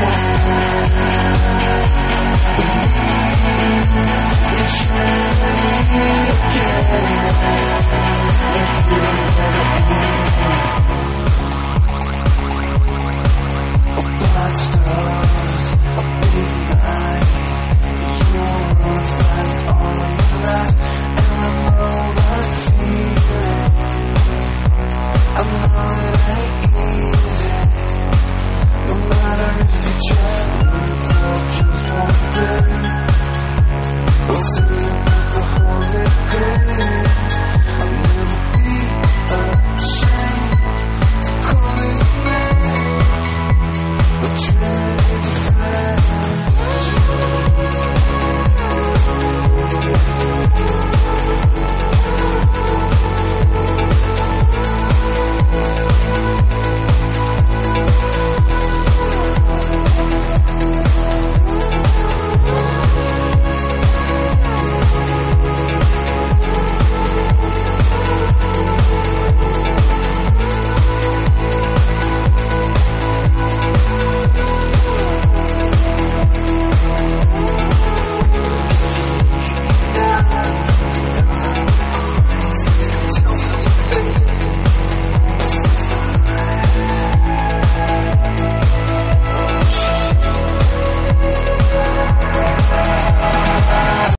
Yeah.